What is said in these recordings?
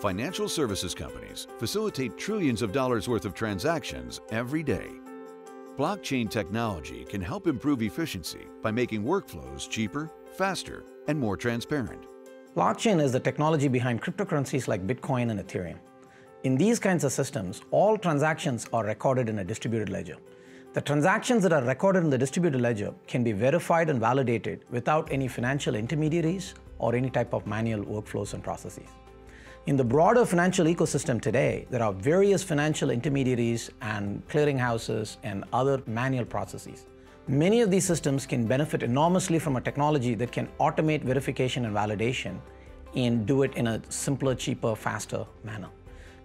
Financial services companies facilitate trillions of dollars worth of transactions every day. Blockchain technology can help improve efficiency by making workflows cheaper, faster, and more transparent. Blockchain is the technology behind cryptocurrencies like Bitcoin and Ethereum. In these kinds of systems, all transactions are recorded in a distributed ledger. The transactions that are recorded in the distributed ledger can be verified and validated without any financial intermediaries or any type of manual workflows and processes. In the broader financial ecosystem today, there are various financial intermediaries and clearinghouses and other manual processes. Many of these systems can benefit enormously from a technology that can automate verification and validation and do it in a simpler, cheaper, faster manner.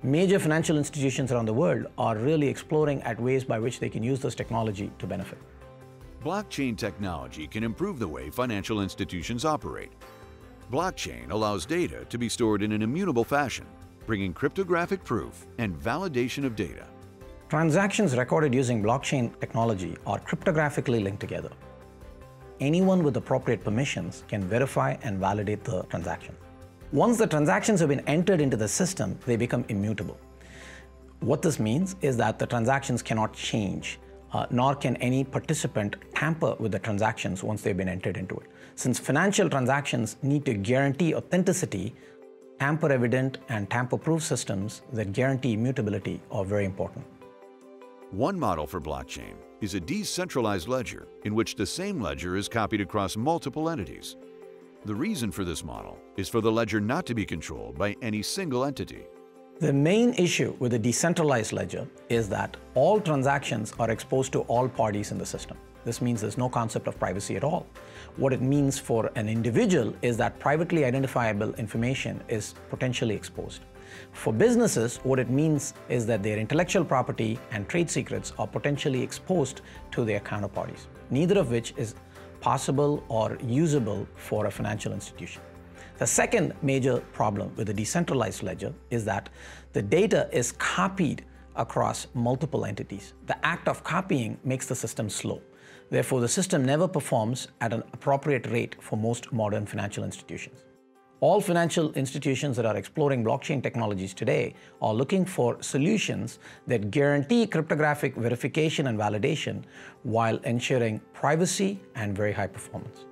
Major financial institutions around the world are really exploring at ways by which they can use this technology to benefit. Blockchain technology can improve the way financial institutions operate Blockchain allows data to be stored in an immutable fashion, bringing cryptographic proof and validation of data. Transactions recorded using blockchain technology are cryptographically linked together. Anyone with appropriate permissions can verify and validate the transaction. Once the transactions have been entered into the system, they become immutable. What this means is that the transactions cannot change, uh, nor can any participant tamper with the transactions once they've been entered into it. Since financial transactions need to guarantee authenticity, tamper evident and tamper proof systems that guarantee immutability are very important. One model for blockchain is a decentralized ledger in which the same ledger is copied across multiple entities. The reason for this model is for the ledger not to be controlled by any single entity. The main issue with a decentralized ledger is that all transactions are exposed to all parties in the system. This means there's no concept of privacy at all. What it means for an individual is that privately identifiable information is potentially exposed. For businesses, what it means is that their intellectual property and trade secrets are potentially exposed to their counterparties, neither of which is possible or usable for a financial institution. The second major problem with a decentralized ledger is that the data is copied across multiple entities. The act of copying makes the system slow. Therefore, the system never performs at an appropriate rate for most modern financial institutions. All financial institutions that are exploring blockchain technologies today are looking for solutions that guarantee cryptographic verification and validation while ensuring privacy and very high performance.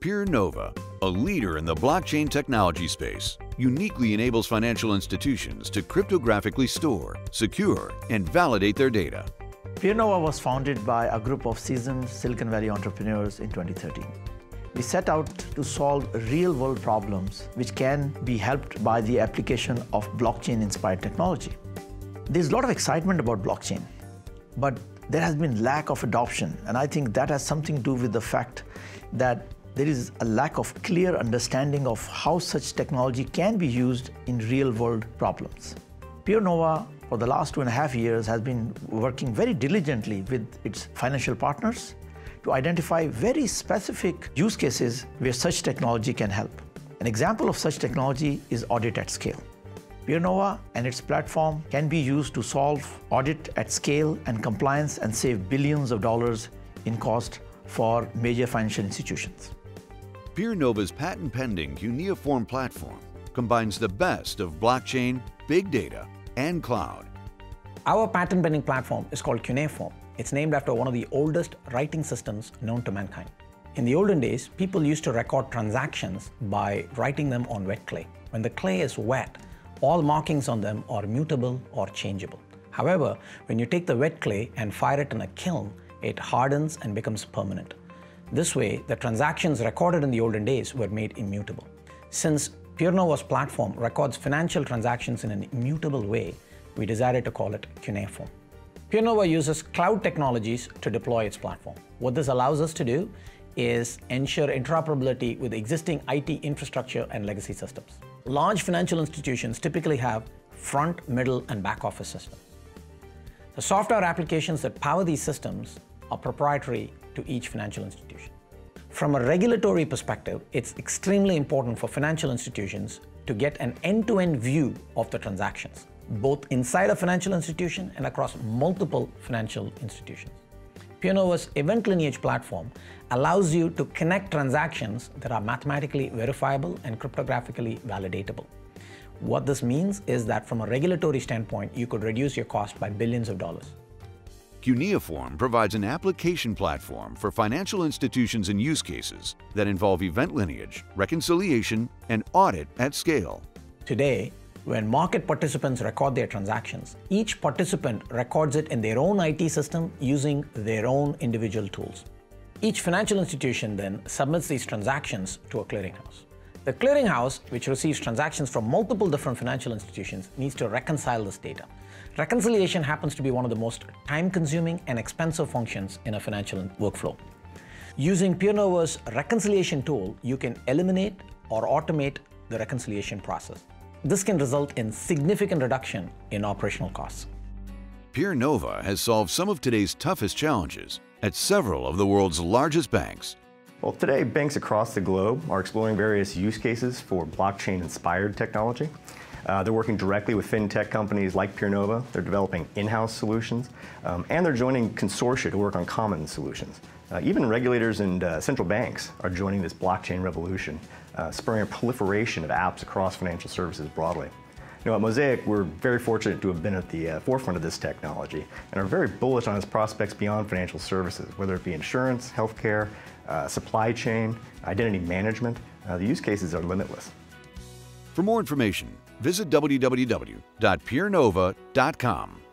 PeerNova, a leader in the blockchain technology space, uniquely enables financial institutions to cryptographically store, secure, and validate their data PeerNova was founded by a group of seasoned Silicon Valley entrepreneurs in 2013. We set out to solve real-world problems which can be helped by the application of blockchain-inspired technology. There's a lot of excitement about blockchain, but there has been lack of adoption, and I think that has something to do with the fact that there is a lack of clear understanding of how such technology can be used in real-world problems. PeerNova for the last two and a half years has been working very diligently with its financial partners to identify very specific use cases where such technology can help. An example of such technology is audit at scale. PeerNova and its platform can be used to solve audit at scale and compliance and save billions of dollars in cost for major financial institutions. PeerNova's patent-pending Cuneiform platform combines the best of blockchain, big data, and cloud. Our patent pending platform is called Cuneiform. It's named after one of the oldest writing systems known to mankind. In the olden days, people used to record transactions by writing them on wet clay. When the clay is wet, all markings on them are mutable or changeable. However, when you take the wet clay and fire it in a kiln, it hardens and becomes permanent. This way, the transactions recorded in the olden days were made immutable. Since PeerNova's platform records financial transactions in an immutable way. We decided to call it Cuneiform. PeerNova uses cloud technologies to deploy its platform. What this allows us to do is ensure interoperability with existing IT infrastructure and legacy systems. Large financial institutions typically have front, middle, and back office systems. The software applications that power these systems are proprietary to each financial institution. From a regulatory perspective, it's extremely important for financial institutions to get an end-to-end view of the transactions, both inside a financial institution and across multiple financial institutions. PeerNova's Event Lineage platform allows you to connect transactions that are mathematically verifiable and cryptographically validatable. What this means is that from a regulatory standpoint, you could reduce your cost by billions of dollars. Cuneiform provides an application platform for financial institutions and use cases that involve event lineage, reconciliation, and audit at scale. Today, when market participants record their transactions, each participant records it in their own IT system using their own individual tools. Each financial institution then submits these transactions to a clearinghouse. The clearinghouse, which receives transactions from multiple different financial institutions, needs to reconcile this data. Reconciliation happens to be one of the most time-consuming and expensive functions in a financial workflow. Using PeerNova's reconciliation tool, you can eliminate or automate the reconciliation process. This can result in significant reduction in operational costs. PeerNova has solved some of today's toughest challenges at several of the world's largest banks. Well, today banks across the globe are exploring various use cases for blockchain-inspired technology. Uh, they're working directly with fintech companies like PeerNova. They're developing in-house solutions, um, and they're joining consortia to work on common solutions. Uh, even regulators and uh, central banks are joining this blockchain revolution, uh, spurring a proliferation of apps across financial services broadly. You know, at Mosaic, we're very fortunate to have been at the uh, forefront of this technology and are very bullish on its prospects beyond financial services, whether it be insurance, healthcare, uh, supply chain, identity management. Uh, the use cases are limitless. For more information, visit www.peernova.com.